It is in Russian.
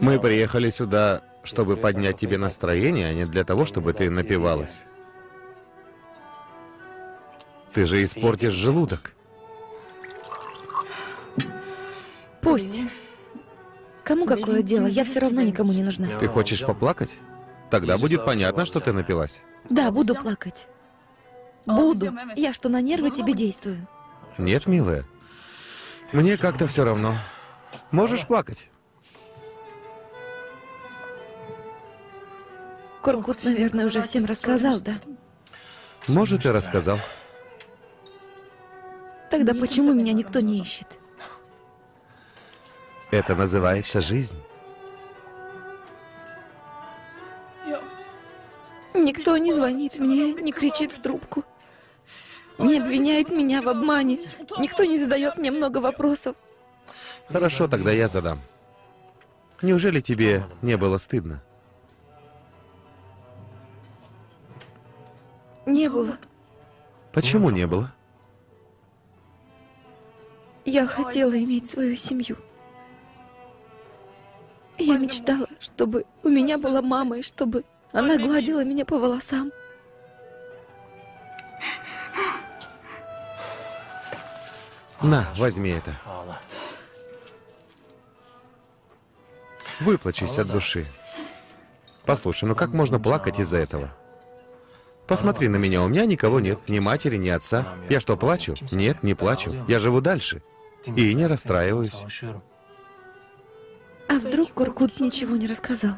Мы приехали сюда, чтобы поднять тебе настроение, а не для того, чтобы ты напивалась. Ты же испортишь желудок. Пусть. Кому какое дело? Я все равно никому не нужна. Ты хочешь поплакать? Тогда будет понятно, что ты напилась. Да, буду плакать. Буду. Я что, на нервы тебе действую? Нет, милая. Мне как-то все равно. Можешь плакать. Коркут, наверное, уже всем рассказал, да? Может, и рассказал. Тогда почему меня никто не ищет? Это называется жизнь. Никто не звонит мне, не кричит в трубку. Не обвиняет меня в обмане. Никто не задает мне много вопросов. Хорошо, тогда я задам. Неужели тебе не было стыдно? Не было. Почему не было? Я хотела иметь свою семью. Я мечтала, чтобы у меня была мама, и чтобы она гладила меня по волосам. На, возьми это. Выплачусь от души. Послушай, ну как можно плакать из-за этого? Посмотри на меня, у меня никого нет, ни матери, ни отца. Я что, плачу? Нет, не плачу. Я живу дальше. И не расстраиваюсь. А вдруг Куркут ничего не рассказал?